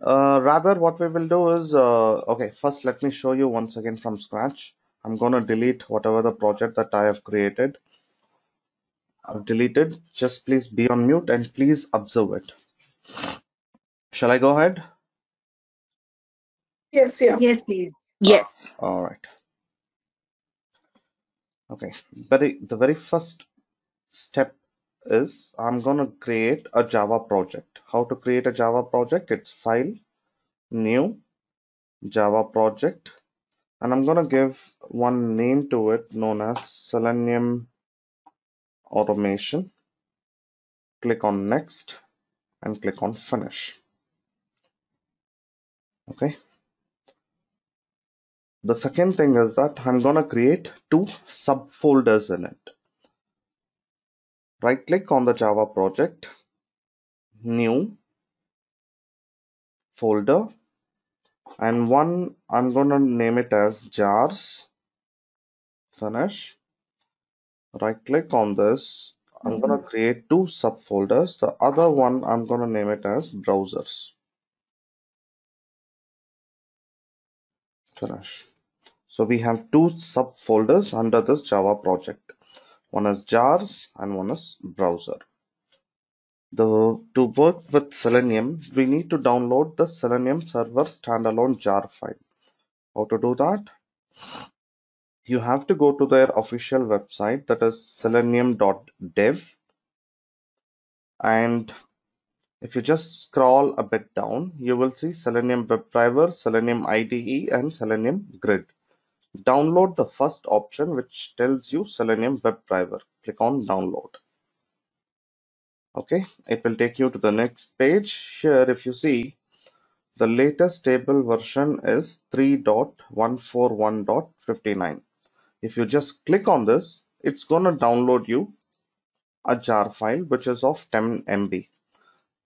Uh, rather, what we will do is, uh, okay, first let me show you once again from scratch. I'm going to delete whatever the project that I have created. I've deleted. Just please be on mute and please observe it. Shall I go ahead? Yes, yeah. Yes, please. Yes. All right. Okay. Very the very first step is I'm going to create a Java project. How to create a Java project? It's file, new, Java project, and I'm going to give one name to it known as Selenium Automation. Click on next and click on finish. Okay. The second thing is that I'm going to create two subfolders in it. Right click on the Java project, new folder, and one I'm going to name it as jars. Finish. Right click on this. I'm going to mm-hmm. create two subfolders. The other one I'm going to name it as browsers. Finish. So we have two subfolders under this Java project. One is jars and one is browser. The, to work with Selenium, we need to download the Selenium server standalone jar file. How to do that? You have to go to their official website that is selenium.dev and if you just scroll a bit down, you will see Selenium WebDriver, Selenium IDE and Selenium Grid. Download the first option which tells you Selenium WebDriver. Click on download. Okay, it will take you to the next page. Here if you see the latest stable version is 3.141.59. If you just click on this, it's gonna download you a jar file which is of 10 MB.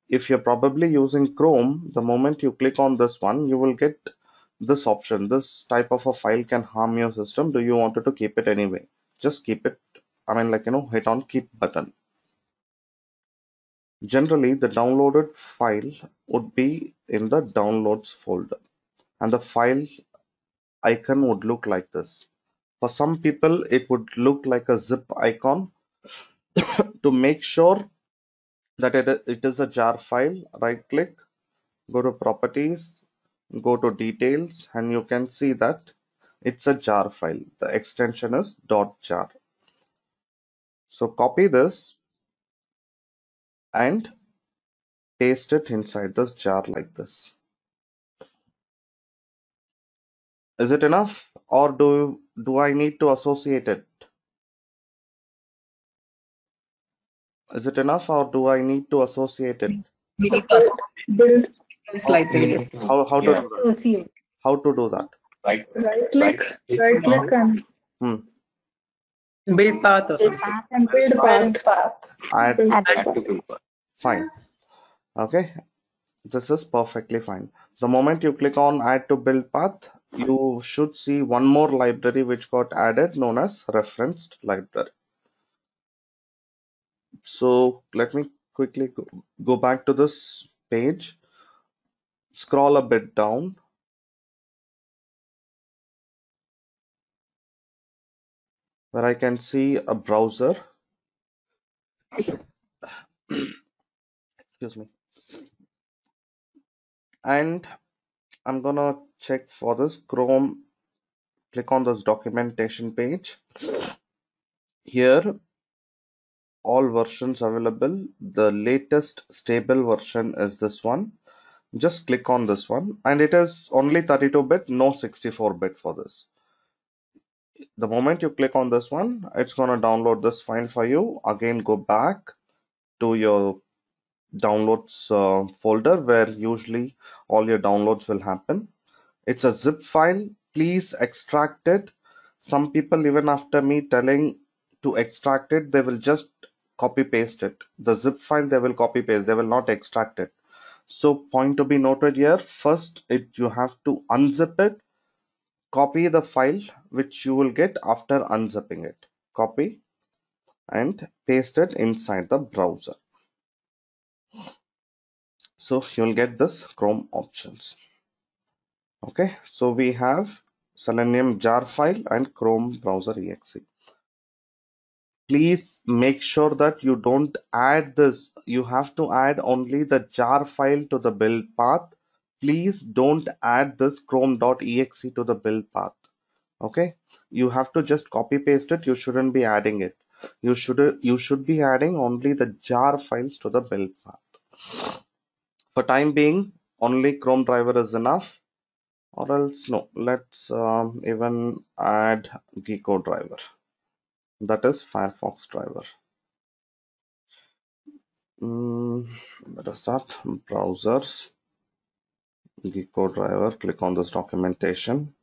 If you're probably using Chrome, the moment you click on this one, you will get this option. This type of a file can harm your system. Do you want to keep it anyway? Just keep it. I mean, like, you know, hit on keep button. Generally, the downloaded file would be in the downloads folder and the file icon would look like this. For some people, it would look like a zip icon. to make sure that it, it is a jar file, right click, go to properties, go to details, and you can see that it's a jar file. The extension is .jar. So copy this and paste it inside this jar like this. Is it enough or do, do I need to associate it? Is it enough or do I need to associate it? We need to library. How, how to Yeah. Associate. How to do that? Right. right click, Right. right click and, Hmm. Build path or something. and build path. Add Build Add path. to build path. fine. Okay. This is perfectly fine. The moment you click on add to build path, you should see one more library which got added known as referenced library. So let me quickly go, go back to this page, scroll a bit down. Where I can see a browser. Excuse me. And I'm gonna check for this Chrome. Click on this documentation page. Here, all versions available. The latest stable version is this one. Just click on this one, and it is only 32 bit, no 64 bit for this. The moment you click on this one, it's gonna download this file for you. Again, go back to your downloads uh, folder where usually all your downloads will happen. It's a zip file. Please extract it. Some people, even after me telling to extract it, they will just copy paste it. The zip file they will copy paste, they will not extract it. So point to be noted here, first it you have to unzip it, copy the file which you will get after unzipping it. Copy and paste it inside the browser. So you'll get this Chrome options. Okay, so we have Selenium jar file and Chrome browser exe please make sure that you don't add this. You have to add only the jar file to the build path. Please don't add this chrome.exe to the build path. Okay? You have to just copy paste it. You shouldn't be adding it. You should you should be adding only the jar files to the build path. For time being only chrome driver is enough or else no. Let's um, even add gecko driver that is Firefox driver. Mm, let us start. Browsers. Gecko driver. Click on this documentation.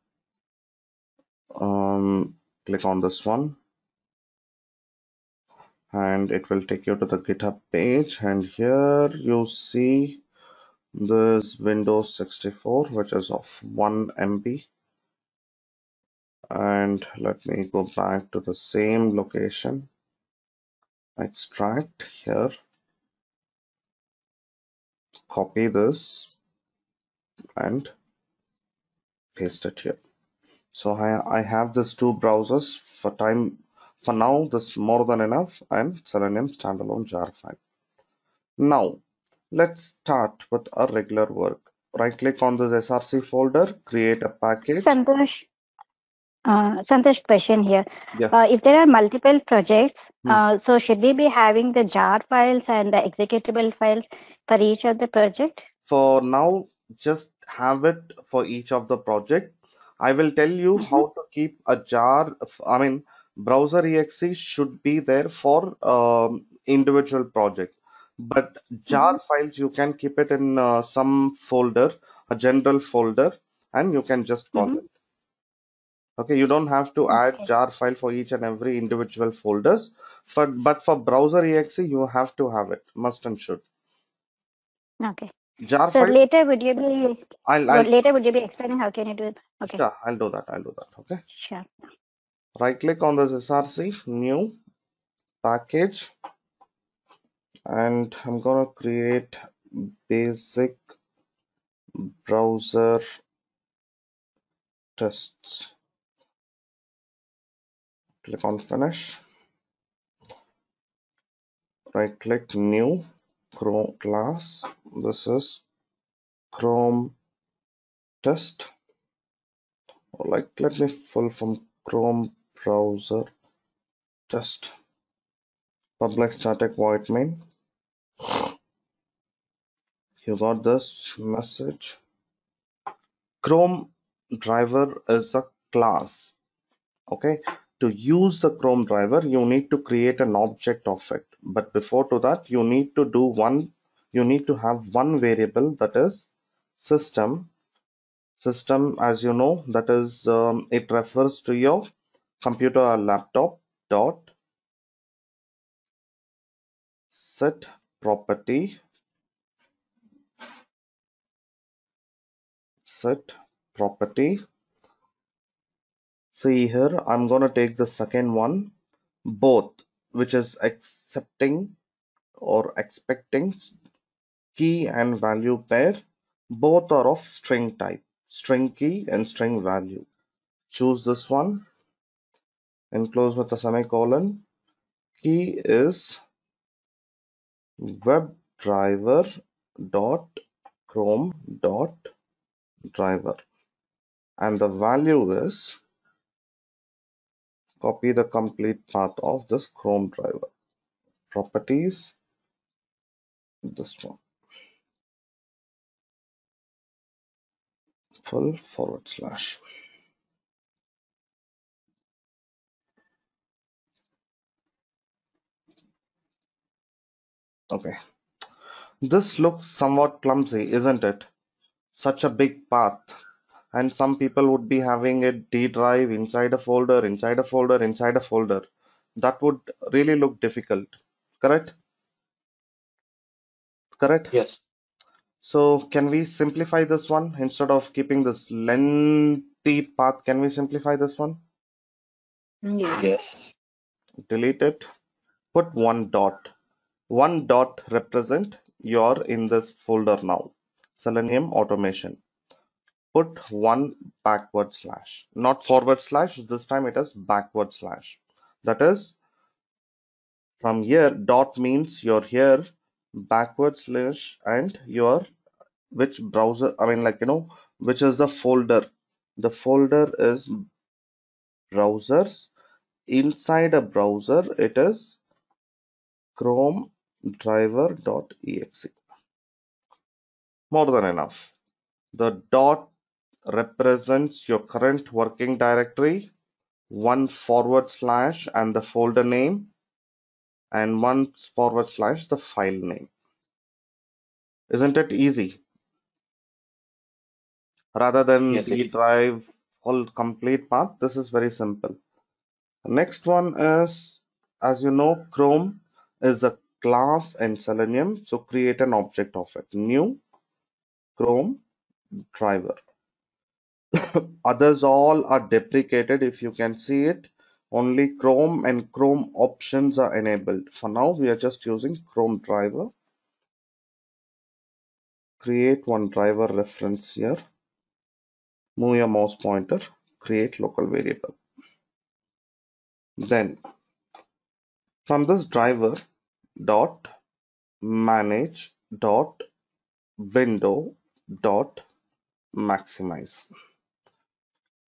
Um, click on this one. And it will take you to the github page. And here you see this windows 64 which is of 1 MB and let me go back to the same location. Extract here. Copy this and paste it here. So I, I have these two browsers for time for now this more than enough and selenium standalone jar file. Now let's start with our regular work. Right click on this src folder create a package. Santosh, uh, Santosh, question here. yes Uh, if there are multiple projects, Hmm. uh, so should we be having the jar files and the executable files for each of the project? for now just have it for each of the project i will tell you how to keep a jar i mean browser exe should be there for um, individual project but jar files you can keep it in uh, some folder a general folder and you can just call Mhm. it okay you don't have to add Okay. jar file for each and every individual folders for but for browser exe you have to have it must and should Okay. jar So file later, would you be I'll, I'll later would you be explaining how can you do it? Okay. yeah I'll do that I'll do that okay Sure. right click on this src new package and i'm gonna create basic browser tests click on finish. Right click new chrome class. This is chrome test. Like let me full from chrome browser test. Public static void main. You got this message. Chrome driver is a class. Okay to use the chrome driver you need to create an object of it. But before to that you need to do one you need to have one variable that is system. System as you know that is um, it refers to your computer or laptop dot set property set property see here i'm going to take the second one both which is accepting or expecting key and value pair. Both are of string type string key and string value. Choose this one. Enclose with a semicolon. Key is webdriver dot chrome dot driver. And the value is copy the complete path of this chrome driver properties this one full forward slash okay This looks somewhat clumsy, isn't it? Such a big path. And some people would be having a D drive inside a folder, inside a folder, inside a folder. That would really look difficult. Correct? Correct? Yes. So can we simplify this one instead of keeping this lengthy path? Can we simplify this one? Yes. Yes. Delete it. Put one dot. One dot represent you're in this folder now. Selenium automation. Put one backward slash. Not forward slash. This time it is backward slash. That is from here dot means you're here backward slash and your which browser I mean like you know which is the folder the folder is browsers inside a browser it is chrome driver.exe more than enough the dot represents your current working directory one forward slash and the folder name and one forward slash the file name. Isn't it easy? Rather than Yes, drive whole complete path this is very simple. Next one is as you know chrome is a class in selenium so create an object of it. New chrome driver others all are deprecated if you can see it. Only chrome and chrome options are enabled. For now we are just using chrome driver. Create one driver reference here. Move your mouse pointer. Create local variable. Then from this driver dot manage dot window dot maximize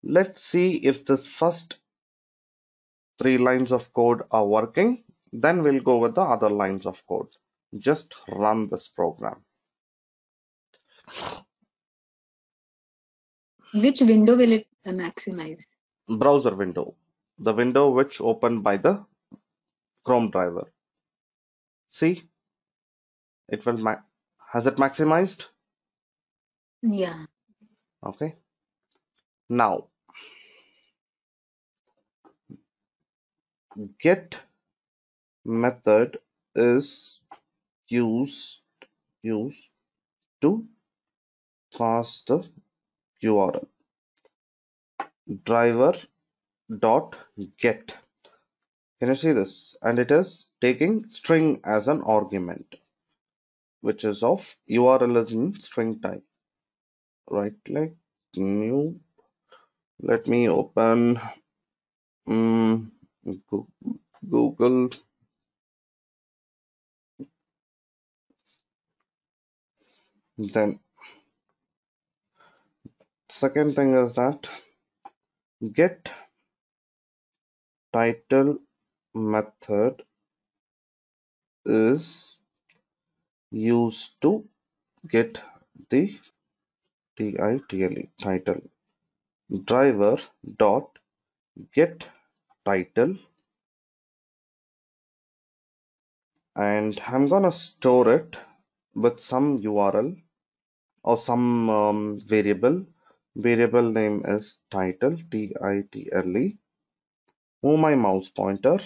let's see if this first three lines of code are working. Then we'll go with the other lines of code. Just run this program. Which window will it maximize? browser window. The window which opened by the chrome driver. See? It will ma- has it maximized? Yeah. okay. Now get method is used used to pass the url driver dot get. Can you see this? And it is taking string as an argument which is of url is in string type. Right click new. Let me open Goo- google. Then second thing is that get title method is used to get the title title. Driver dot get title. And I'm gonna store it with some URL or some um, variable. Variable name is title t-i-t-l-e move my mouse pointer.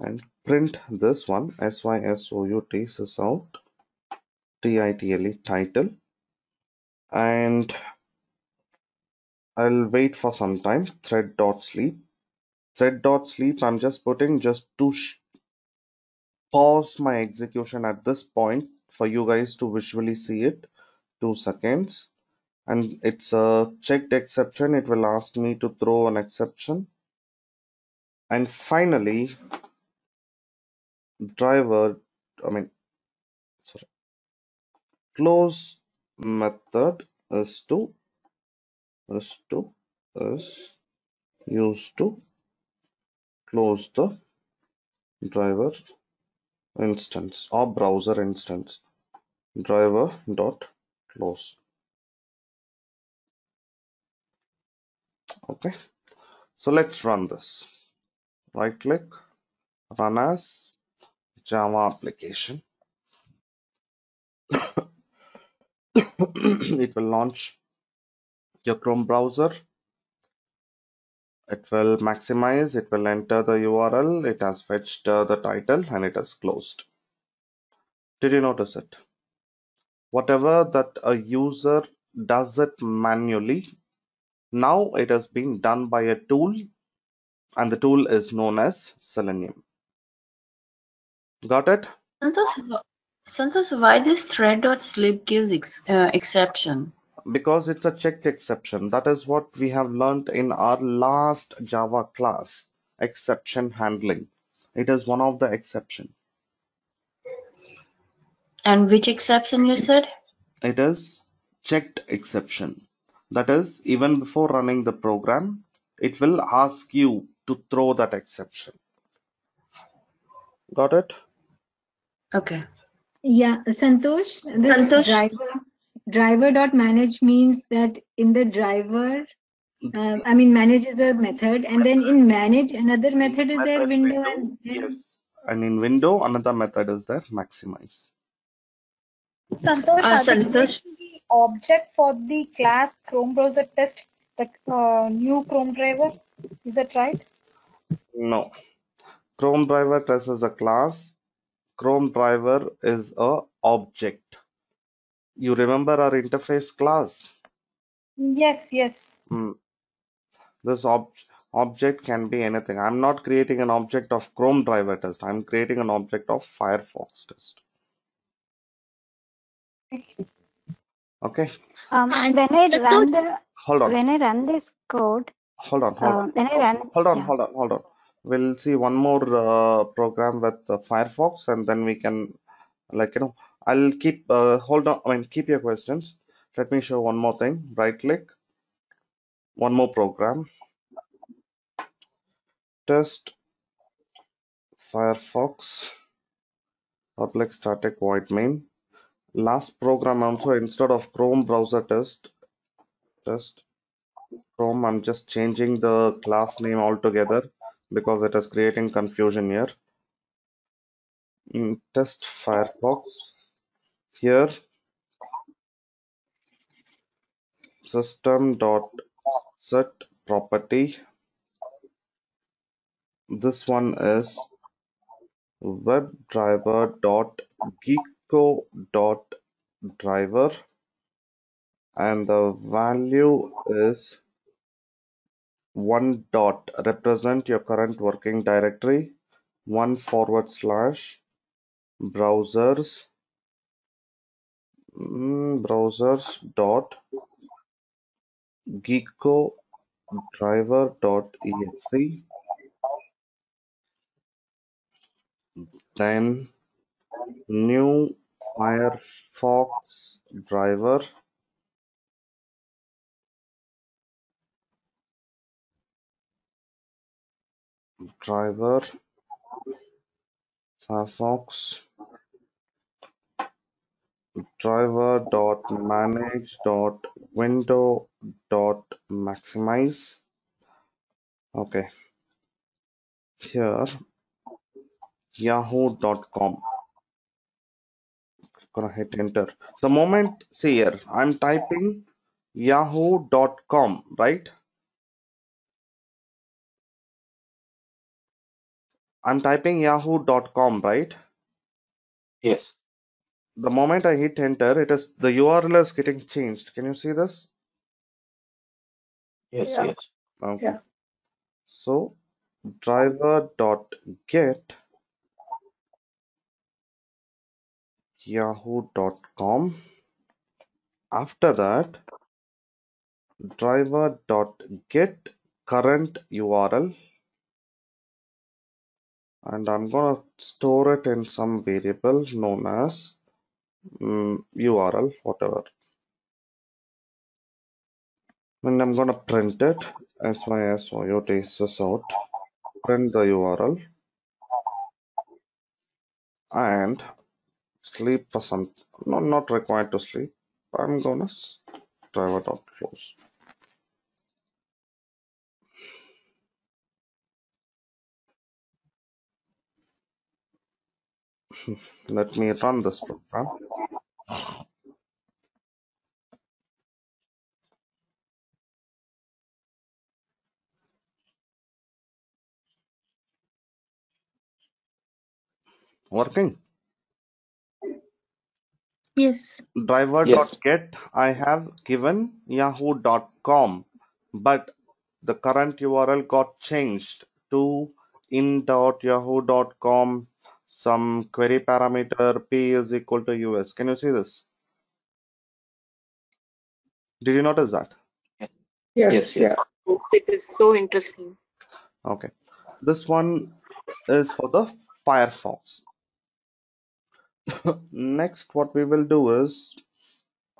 And print this one s-y-s-o-u-t sys out t-i-t-l-e title. And I'll wait for some time. Thread dot sleep thread dot sleep I'm just putting just to pause my execution at this point for you guys to visually see it. Two seconds. And it's a checked exception. It will ask me to throw an exception. And finally driver I mean sorry. Close method is to is to is used to close the driver instance or browser instance. Driver dot close. Okay. So let's run this. Right click run as java application. It will launch your Chrome browser. It will maximize, it will enter the URL, it has fetched uh, the title and it has closed. Did you notice it? Whatever that a user does it manually, now it has been done by a tool and the tool is known as Selenium. Got it? Santosh, Santosh, why this thread.slip gives ex uh, exception? Because it's a checked exception. That is what we have learned in our last Java class, exception handling. It is one of the exception. And which exception you said? It is checked exception. That is, even before running the program, it will ask you to throw that exception. Got it? Okay. Yeah, Santosh, this Santosh. driver driver dot manage means that in the driver, uh, I mean manage is a method, and then in manage another method is there window window, and then Yes. And in window, another method is there, maximize. Santosh, Uh, Santosh. the object for the class Chrome browser test, the uh, new Chrome driver? Is that right? No. Chrome driver test is a class. Chrome driver is a object. You remember our interface class? Yes, yes. Hmm. This ob object can be anything. I'm not creating an object of Chrome driver test. I'm creating an object of Firefox test. Okay. Um, And when I run the Hold on. when I run this code, Hold on. Hold on. uh, when I run Hold on. yeah. Hold on. Hold on. We'll see one more uh, program with uh, Firefox, and then we can, like you know, I'll keep. Uh, hold on. I mean, keep your questions. Let me show one more thing. Right click. One more program. Test Firefox public static void main. Last program also instead of Chrome browser test test Chrome. I'm just changing the class name altogether because it is creating confusion here. Mm, test Firefox here. System dot set property. This one is webdriver dot gecko dot driver. And the value is one dot. Represent your current working directory. One forward slash browsers Hmm, browsers dot gecko driver dot exe. Then new firefox driver. Driver firefox driver dot manage dot window dot maximize. Okay. Here yahoo.com gonna hit enter. The moment see here i'm typing yahoo.com right? I'm typing yahoo.com right? Yes, the moment i hit enter it is the url is getting changed can you see this yes, Yeah. yes. okay Yeah. so driver dot get yahoo.com after that driver dot get current url and i'm gonna store it in some variable known as mm, url whatever. And i'm gonna print it sysyot out. Print the url and sleep for some no not required to sleep. I'm gonna s- driver dot close let me run this program Working? Yes. driver.get I have given yahoo.com but the current URL got changed to in.yahoo.com some query parameter p is equal to us. Can you see this? Did you notice that? Yes, yes. Yes, it is so interesting. Okay. This one is for the Firefox. Next, what we will do is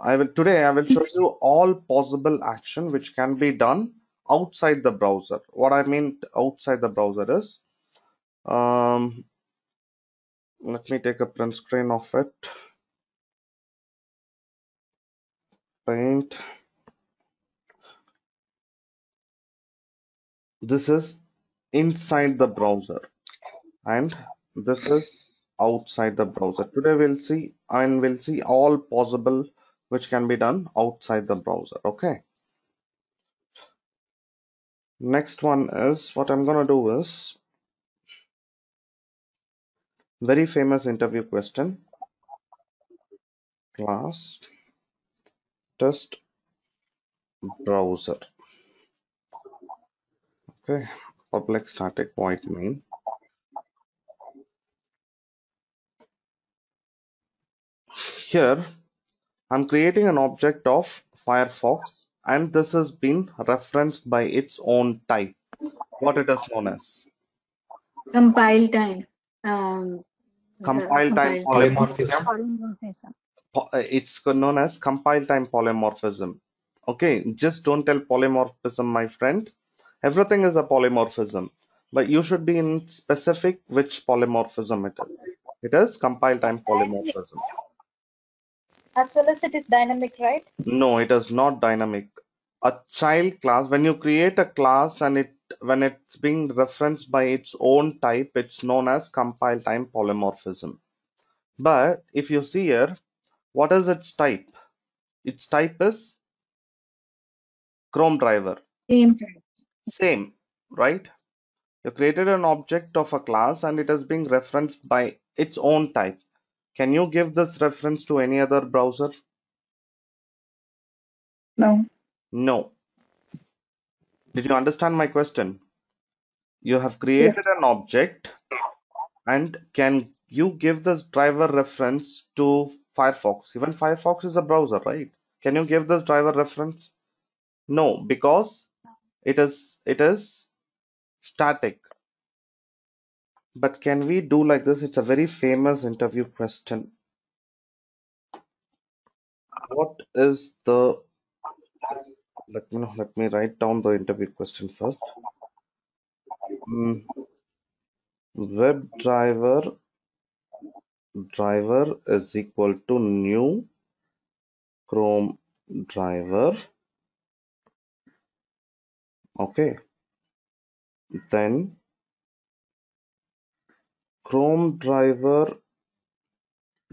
I will today I will show you all possible action which can be done outside the browser. What I mean outside the browser is um, let me take a print screen of it. Paint. This is inside the browser and this is outside the browser. Today we'll see and we'll see all possible which can be done outside the browser. Okay. Next one is what I'm gonna do is very famous interview question. Class test browser. Okay. Public static void main. Here I'm creating an object of Firefox and this has been referenced by its own type. What it is known as? Compile time. Um, Compile time Polymorphism. Polymorphism. uh, it's known as compile time polymorphism. Okay, just don't tell polymorphism, my friend. Everything is a polymorphism, but you should be in specific which polymorphism it is. It is compile time polymorphism. As well as it is dynamic, right? No, it is not dynamic. A child class, when you create a class and it when it's being referenced by its own type, it's known as compile time polymorphism. But if you see here, what is its type? Its type is Chrome driver. Same. Same, right? You created an object of a class and it is being referenced by its own type. Can you give this reference to any other browser? No. No. Did you understand my question? You have created an object and can you give this driver reference to Firefox? Even Firefox is a browser, right? Can you give this driver reference? No, because it is it is static. But can we do like this? It's a very famous interview question. What is the let me let me write down the interview question first. Mm, WebDriver driver is equal to new Chrome driver. Okay, then Chrome driver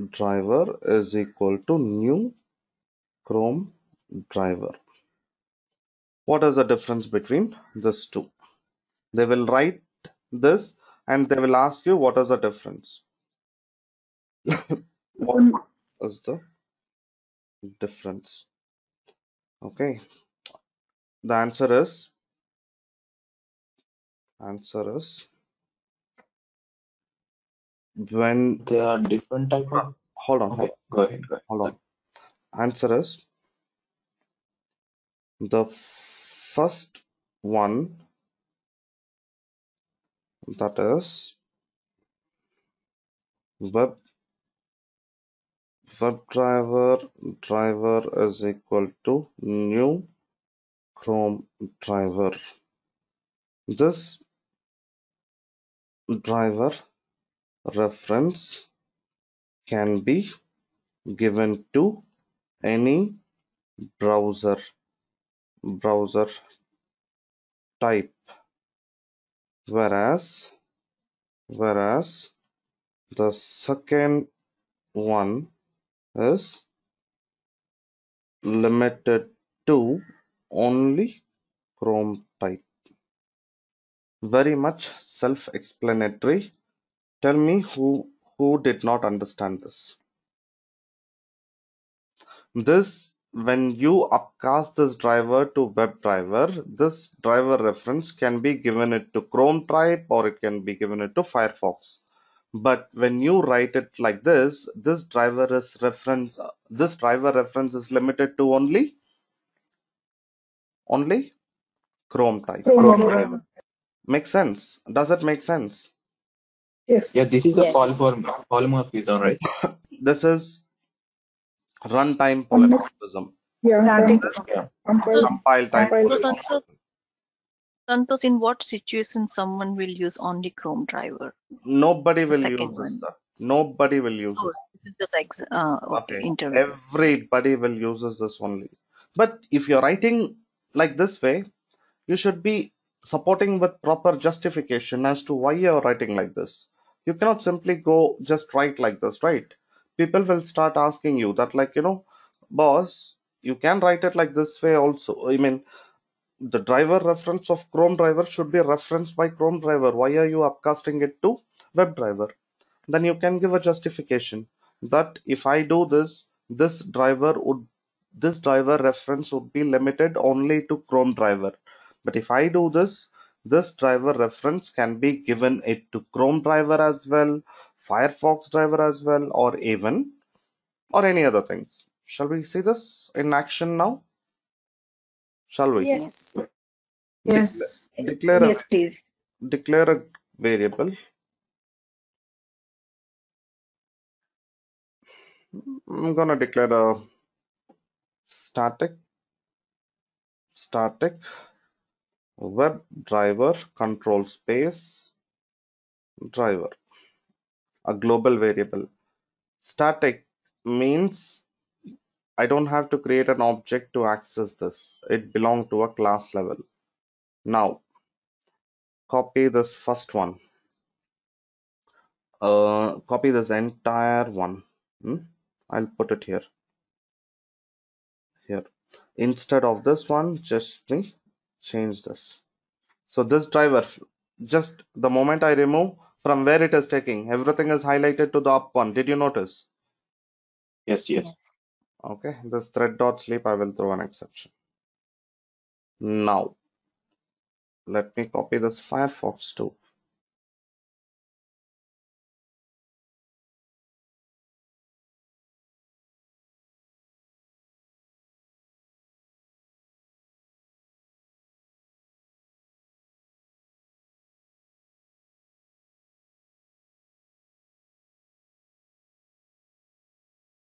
driver is equal to new Chrome driver. What is the difference between these two? They will write this and they will ask you what is the difference. what mm. is the difference? Okay, the answer is answer is when They are different type of. hold on Okay, go ahead. Go ahead. hold on answer is the first one that is web WebDriver driver is equal to new Chrome driver. This driver reference can be given to any browser browser type whereas whereas the second one is limited to only Chrome type. Very much self-explanatory. Tell me who who did not understand this. This when you upcast this driver to WebDriver, this driver reference can be given it to Chrome type or it can be given it to Firefox. But when you write it like this, this driver is reference, this driver reference is limited to only, only Chrome type. Chrome driver. Makes sense? Does it make sense? Yes. Yeah, this is the Yes. polymorph polymorphism, right? This is runtime polymorphism, Yeah. Yeah. compile time. Compile- So, Santosh, Santosh, in what situation someone will use only Chrome driver? Nobody will use this one. stuff. Nobody will use Oh, it. this is just ex- uh, okay, Okay. interview. Everybody will uses this only. But if you're writing like this way, you should be supporting with proper justification as to why you're writing like this. You cannot simply go just write like this, right? People will start asking you that, like, you know, boss, you can write it like this way also. I mean, the driver reference of Chrome driver should be referenced by Chrome driver. Why are you upcasting it to WebDriver? Then you can give a justification that if I do this, this driver would this driver reference would be limited only to Chrome driver. But if I do this, this driver reference can be given it to Chrome driver as well, Firefox driver as well, or even or any other things. Shall we see this in action now? Shall we? Yes. Yes. Declare a Yes, please. declare a variable I'm gonna declare a static static web driver control space driver a global variable. Static means I don't have to create an object to access this. It belongs to a class level. Now copy this first one. Uh copy this entire one. Hmm? I'll put it here. Here. Instead of this one just me change this. So this driver just the moment I remove from where it is taking. Everything is highlighted to the up one did you notice? Yes, yes. okay. This thread dot sleep I will throw an exception. Now let me copy this Firefox too